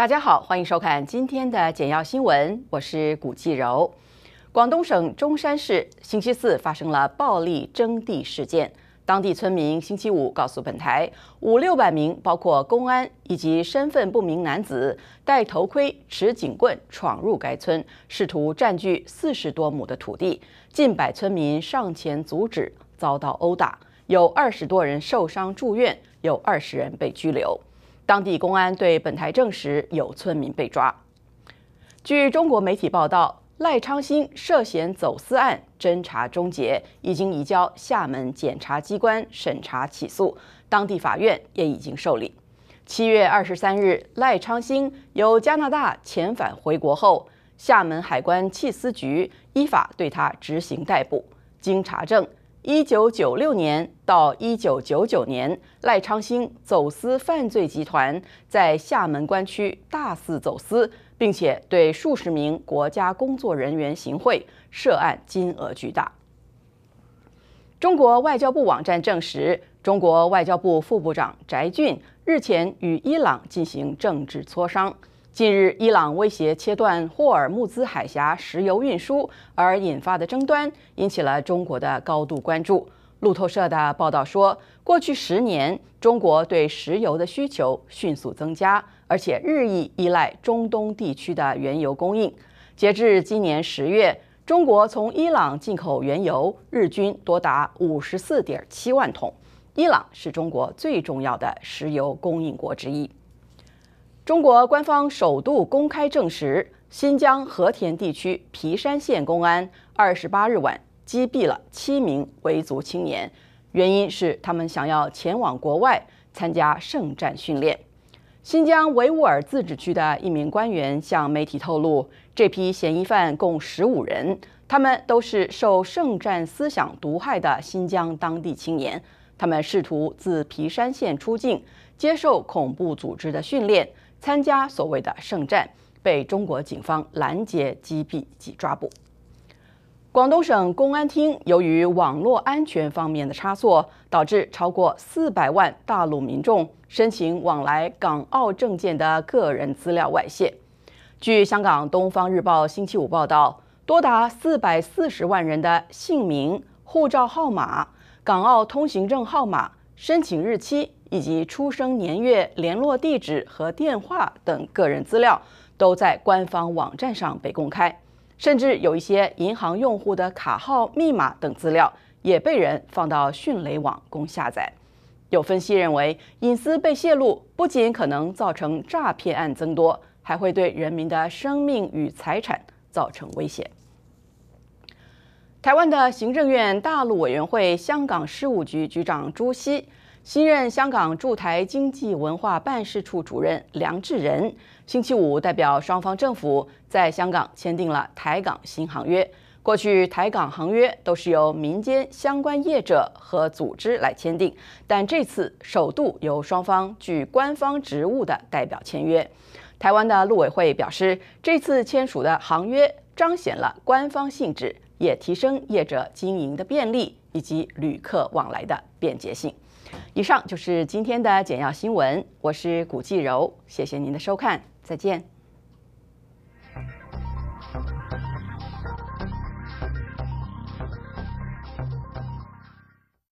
大家好，欢迎收看今天的简要新闻，我是古继柔。广东省中山市星期四发生了暴力征地事件，当地村民星期五告诉本台，五六百名包括公安以及身份不明男子戴头盔、持警棍闯入该村，试图占据四十多亩的土地，近百村民上前阻止，遭到殴打，有二十多人受伤住院，有二十人被拘留。当地公安对本台证实有村民被抓。据中国媒体报道，赖昌星涉嫌走私案侦查终结，已经移交厦门检察机关审查起诉，当地法院也已经受理。七月二十三日，赖昌星由加拿大遣返回国后，厦门海关缉私局依法对他执行逮捕。经查证。一九九六年到一九九九年，赖昌星走私犯罪集团在厦门关区大肆走私，并且对数十名国家工作人员行贿，涉案金额巨大。中国外交部网站证实，中国外交部副部长翟俊日前与伊朗进行政治磋商。近日，伊朗威胁切断霍尔木兹海峡石油运输而引发的争端，引起了中国的高度关注。路透社的报道说，过去十年，中国对石油的需求迅速增加，而且日益依赖中东地区的原油供应。截至今年十月，中国从伊朗进口原油日均多达五十四点七万桶。伊朗是中国最重要的石油供应国之一。中国官方首度公开证实，新疆和田地区皮山县公安二十八日晚击毙了七名维族青年，原因是他们想要前往国外参加圣战训练。新疆维吾尔自治区的一名官员向媒体透露，这批嫌疑犯共十五人，他们都是受圣战思想毒害的新疆当地青年，他们试图自皮山县出境，接受恐怖组织的训练。参加所谓的圣战，被中国警方拦截、击毙及抓捕。广东省公安厅由于网络安全方面的差错，导致超过四百万大陆民众申请往来港澳证件的个人资料外泄。据香港《东方日报》星期五报道，多达四百四十万人的姓名、护照号码、港澳通行证号码、申请日期。以及出生年月、联络地址和电话等个人资料都在官方网站上被公开，甚至有一些银行用户的卡号、密码等资料也被人放到迅雷网供下载。有分析认为，隐私被泄露不仅可能造成诈骗案增多，还会对人民的生命与财产造成威胁。台湾的行政院大陆委员会香港事务局局长朱熹。新任香港驻台经济文化办事处主任梁志仁星期五代表双方政府在香港签订了台港新航约。过去台港航约都是由民间相关业者和组织来签订，但这次首度由双方具官方职务的代表签约。台湾的陆委会表示，这次签署的航约彰显了官方性质，也提升业者经营的便利以及旅客往来的便捷性。以上就是今天的简要新闻，我是古继柔，谢谢您的收看，再见。